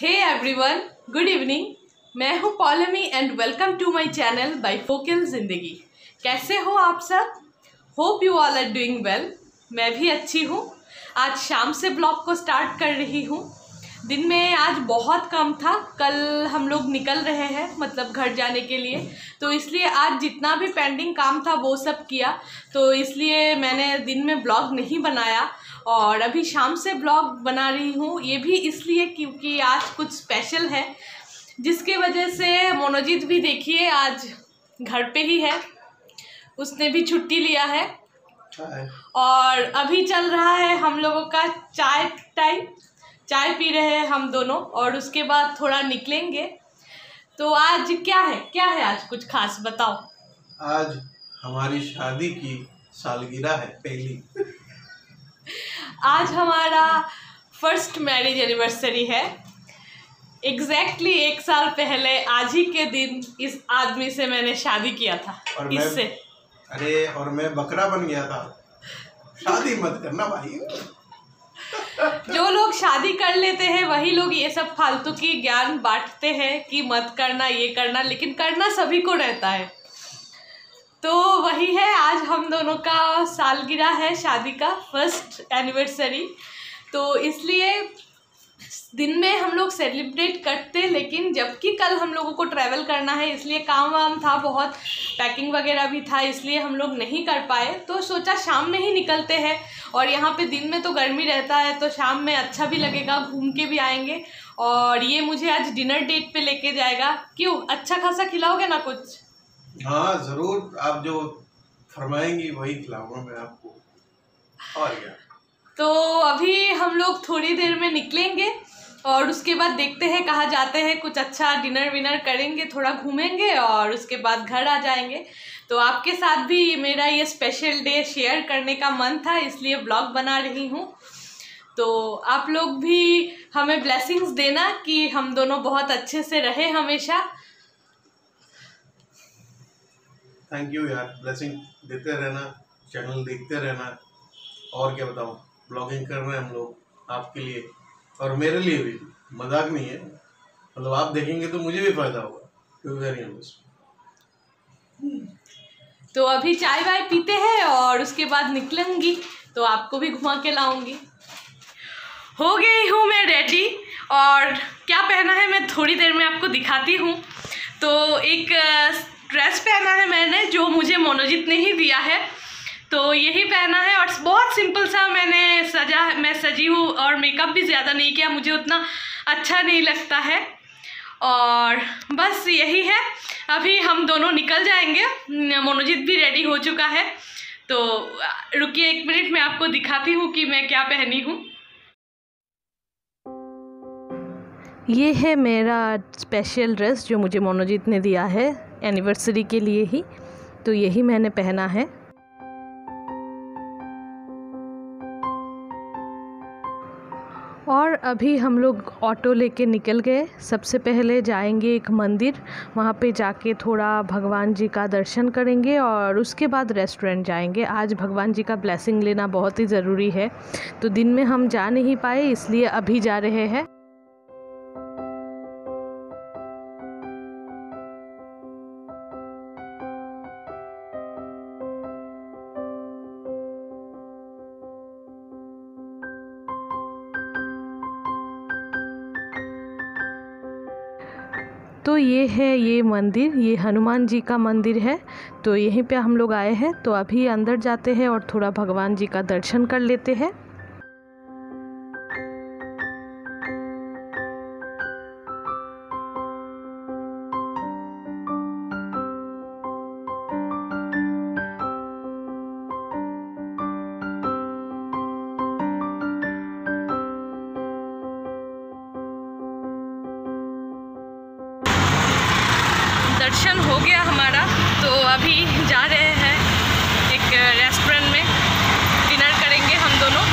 Hey everyone good evening मैं हूँ Paulami and welcome to my channel bifocal Zindagi कैसे हो आप सब? Hope you all are doing well मैं भी अच्छी हूँ. आज शाम से ब्लॉग को स्टार्ट कर रही हूँ. दिन में आज बहुत कम था कल हम लोग निकल रहे हैं मतलब घर जाने के लिए। तो इसलिए आज जितना भी पेंडिंग काम था वो सब किया। तो इसलिए मैंने दिन में ब्लॉग नहीं बनाया और अभी शाम से ब्लॉग बना रही हूँ। ये भी इसलिए क्योंकि आज कुछ स्पेशल है जिसके वजह से मोनोजीत भी देखिए आज घर पे ही है। उसने भी छुट्टी लिया है। और अभी चल रहा है हम लोगों का चाय टाइम चाय पी रहे हैं हम दोनों और उसके बाद थोड़ा निकलेंगे। तो आज क्या है? क्या है आज? कुछ खास बताओ। आज हमारी शादी की सालगिरह है पहली। आज हमारा फ़र्स्ट मैरिज एनिवर्सरी है। एग्जैक्टली exactly एक साल पहले आज ही के दिन इस आदमी से मैंने शादी किया था। और इससे। अरे और मैं बकरा बन गया था। शादी मत करना भाई। जो लोग शादी कर लेते हैं, वही लोग ये सब फालतू की ज्ञान बांटते हैं कि मत करना, ये करना, लेकिन करना सभी को रहता है। तो वही है, आज हम दोनों का सालगिरह है शादी का फ़र्स्ट एनिवर्सरी तो इसलिए दिन में हम लोग सेलिब्रेट करते, लेकिन जबकि कल हम लोगों को ट्रैवल करना है, इसलिए काम वाम था, बहुत पैकिंग वगैरह भी था, इसलिए हम लोग नहीं कर पाए। तो सोचा शाम में ही निकलते हैं, और यहाँ पे दिन में तो गर्मी रहता है तो शाम में अच्छा भी लगेगा, घूम के भी आएँगे। और ये मुझे आज डिनर डेट पे लेके जाएगा। क्यों? अच्छा खासा खिलाओगे ना कुछ? हाँ ज़रूर। आप जो फरमाएँगी, वही खिलाऊँगा मैं आपको। और क्या? तो अभी हम लोग थोड़ी देर में निकलेंगे और उसके बाद देखते हैं, कहाँ जाते हैं, कुछ अच्छा डिनर विनर करेंगे, थोड़ा घूमेंगे और उसके बाद घर आ जाएँगे। तो आपके साथ भी मेरा ये स्पेशल डे शेयर करने का मन था, इसलिए ब्लॉग बना रही हूँ। तो आप लोग भी हमें ब्लेसिंग्स देना कि हम दोनों बहुत अच्छे से रहे हमेशा। थैंक यू यार ब्लेसिंग देते रहना चैनल देखते रहना। और क्या बताऊँ? ब्लॉगिंग कर रहे हैं हम लोग, आपके लिए। और मेरे लिए भी, मज़ाक नहीं है। मतलब आप देखेंगे तो मुझे भी फ़ायदा होगा, क्योंकि वेरी ऑनेस्ट तो अभी चाय वाय पीते हैं और उसके बाद निकलूँगी तो आपको भी घुमा के लाऊँगी। हो गई हूँ मैं रेडी और क्या पहना है मैं थोड़ी देर में आपको दिखाती हूँ। तो एक ड्रेस पहना है मैंने, जो मुझे मोनोजीत ने ही दिया है। तो यही पहना है और बहुत सिंपल सा मैंने सजा, मैं सजी हूँ और मेकअप भी ज़्यादा नहीं किया, मुझे उतना अच्छा नहीं लगता है। और बस यही है। अभी हम दोनों निकल जाएँगे। मोनोजीत भी रेडी हो चुका है। तो रुकिए एक मिनट मैं आपको दिखाती हूँ कि मैं क्या पहनी हूँ। ये है मेरा स्पेशल ड्रेस जो मुझे मोनोजीत ने दिया है एनिवर्सरी के लिए ही। तो यही मैंने पहना है। और अभी हम लोग ऑटो लेके निकल गए। सबसे पहले जाएँगे एक मंदिर, वहाँ पे जाके थोड़ा भगवान जी का दर्शन करेंगे और उसके बाद रेस्टोरेंट जाएँगे। आज भगवान जी का ब्लेसिंग लेना बहुत ही ज़रूरी है। तो दिन में हम जा नहीं पाए, इसलिए अभी जा रहे हैं। तो ये है ये मंदिर, ये हनुमान जी का मंदिर है। तो यहीं पे हम लोग आए हैं। तो अभी अंदर जाते हैं और थोड़ा भगवान जी का दर्शन कर लेते हैं। दर्शन हो गया हमारा। तो अभी जा रहे हैं एक रेस्टोरेंट में। डिनर करेंगे हम दोनों।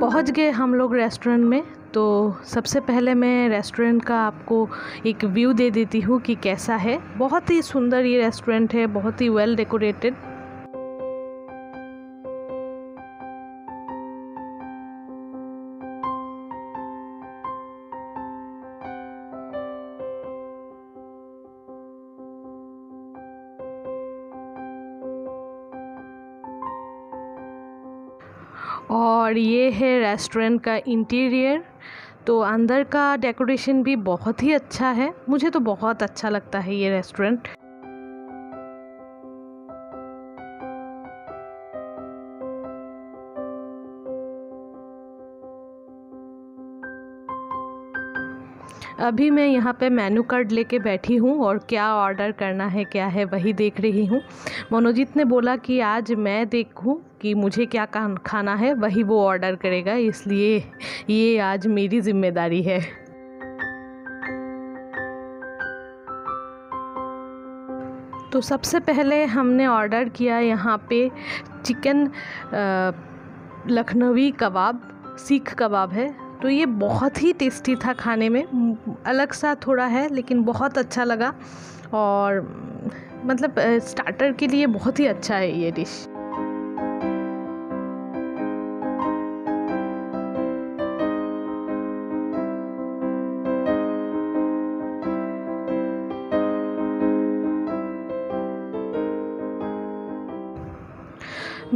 पहुँच गए हम लोग रेस्टोरेंट में। तो सबसे पहले मैं रेस्टोरेंट का आपको एक व्यू दे देती हूँ कि कैसा है। बहुत ही सुंदर ये रेस्टोरेंट है, बहुत ही वेल डेकोरेटेड और ये है रेस्टोरेंट का इंटीरियर तो अंदर का डेकोरेशन भी बहुत ही अच्छा है. मुझे तो बहुत अच्छा लगता है ये रेस्टोरेंट अभी मैं यहाँ पे मेनू कार्ड लेके बैठी हूँ और क्या ऑर्डर करना है, क्या है, वही देख रही हूँ। मनोजीत ने बोला कि आज मैं देखूँ कि मुझे क्या खाना है, वही वो ऑर्डर करेगा, इसलिए ये आज मेरी ज़िम्मेदारी है। तो सबसे पहले हमने ऑर्डर किया यहाँ पे चिकन लखनवी कबाब, सीख कबाब है। तो ये बहुत ही टेस्टी था खाने में। अलग सा थोड़ा है, लेकिन बहुत अच्छा लगा। और मतलब स्टार्टर के लिए बहुत ही अच्छा है ये डिश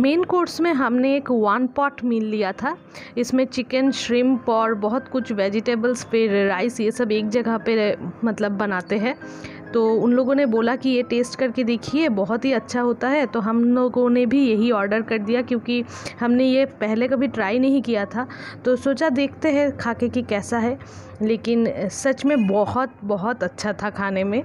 मेन कोर्स में हमने एक वन पॉट मील लिया था। इसमें चिकन, श्रिम्प और बहुत कुछ वेजिटेबल्स, फिर राइस, ये सब एक जगह पे मतलब बनाते हैं। तो उन लोगों ने बोला कि ये टेस्ट करके देखिए, बहुत ही अच्छा होता है। तो हम लोगों ने भी यही ऑर्डर कर दिया क्योंकि हमने ये पहले कभी ट्राई नहीं किया था। तो सोचा देखते हैं खा के कि कैसा है। लेकिन सच में बहुत बहुत अच्छा था खाने में।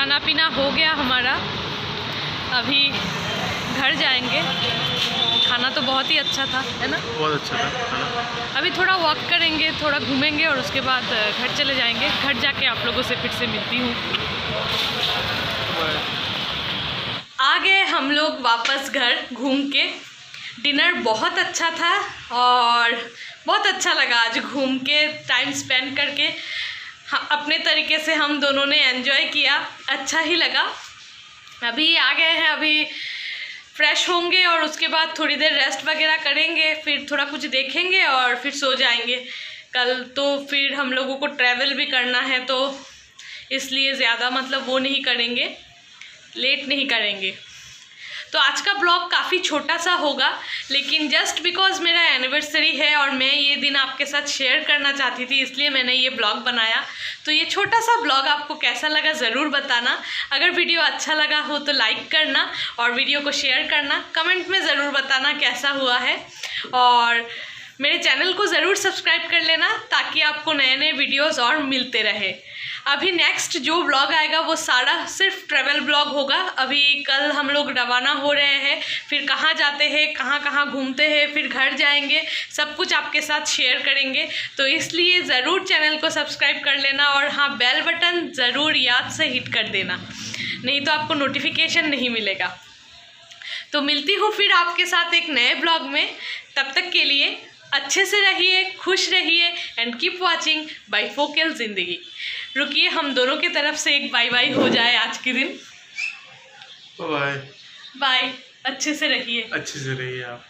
खाना पीना हो गया हमारा। अभी घर जाएँगे। खाना तो बहुत ही अच्छा था है ना? बहुत अच्छा था अभी थोड़ा वॉक करेंगे थोड़ा घूमेंगे और उसके बाद घर चले जाएँगे। घर जाके आप लोगों से फिर से मिलती हूँ। आ गए हम लोग वापस घर घूम के। डिनर बहुत अच्छा था और बहुत अच्छा लगा आज घूम के टाइम स्पेंड करके। अपने तरीके से हम दोनों ने एंजॉय किया। अच्छा ही लगा। अभी आ गए हैं, अभी फ्रेश होंगे और उसके बाद थोड़ी देर रेस्ट वगैरह करेंगे, फिर थोड़ा कुछ देखेंगे और फिर सो जाएँगे। कल तो फिर हम लोगों को ट्रैवल भी करना है तो इसलिए ज़्यादा मतलब वो नहीं करेंगे लेट नहीं करेंगे। तो आज का ब्लॉग काफ़ी छोटा सा होगा, लेकिन जस्ट बिकॉज़ मेरा एनिवर्सरी है और मैं ये दिन आपके साथ शेयर करना चाहती थी, इसलिए मैंने ये ब्लॉग बनाया। तो ये छोटा सा ब्लॉग आपको कैसा लगा ज़रूर बताना। अगर वीडियो अच्छा लगा हो तो लाइक करना और वीडियो को शेयर करना। कमेंट में ज़रूर बताना कैसा हुआ है। और मेरे चैनल को ज़रूर सब्सक्राइब कर लेना ताकि आपको नए नए वीडियोस और मिलते रहे। अभी नेक्स्ट जो ब्लॉग आएगा वो सारा सिर्फ़ ट्रेवल ब्लॉग होगा। अभी कल हम लोग रवाना हो रहे हैं, फिर कहाँ जाते हैं कहाँ कहाँ घूमते हैं, फिर घर जाएँगे, सब कुछ आपके साथ शेयर करेंगे। तो इसलिए ज़रूर चैनल को सब्सक्राइब कर लेना और हाँ बेल बटन ज़रूर याद से हिट कर देना। नहीं तो आपको नोटिफिकेशन नहीं मिलेगा। तो मिलती हूँ फिर आपके साथ एक नए ब्लॉग में। तब तक के लिए अच्छे से रहिए खुश रहिए and keep watching bifocal Zindagi रुकिए हम दोनों की तरफ़ से एक बाय बाय हो जाए आज के दिन. बाय बाय अच्छे से रहिए. अच्छे से रहिए आप.